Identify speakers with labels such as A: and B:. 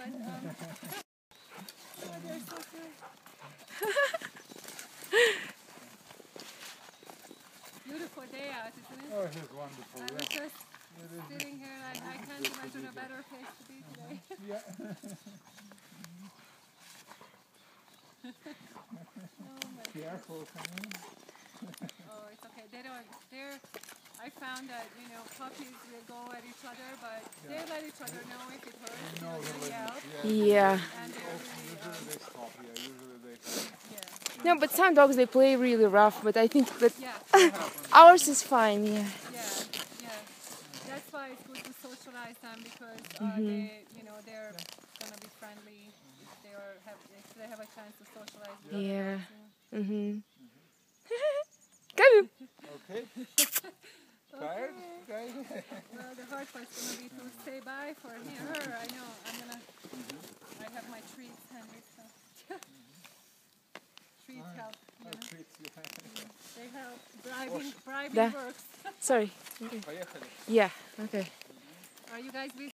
A: but um, oh, they're so cute. Beautiful day out, isn't it?
B: Oh, it is wonderful.
A: I
B: Yeah.
A: just sitting here like I can't imagine a better place to be today.
B: Yeah.
A: oh my
B: Careful, in.
A: Oh, it's okay. They don't. They're. I found that you know puppies will go at each other, but they let each other know if it hurts.
B: No,
A: know,
B: they
A: they
B: let
A: yell,
B: Yeah.
C: Yeah.
A: and they're really.
B: Usually they stop. Yeah. Usually they come.
A: yeah.
C: No, but some dogs they play really rough, but I think that
A: Yeah.
C: ours is fine. Yeah.
A: Yeah. Yeah. That's why it's good to socialize them because uh,
C: Mm-hmm.
A: they, you know, they're gonna be friendly if they are have if they have a chance to socialize. With
C: Yeah.
A: dogs, you know.
C: Mhm. Come.
B: Okay. Tired, guys?
A: Well, the hard part's gonna be to say bye for me or her. I know. I'm gonna. I have my treats handy, so. treats help. They help. Works.
C: Sorry.
B: Okay.
C: Yeah, okay.
A: Are you guys busy?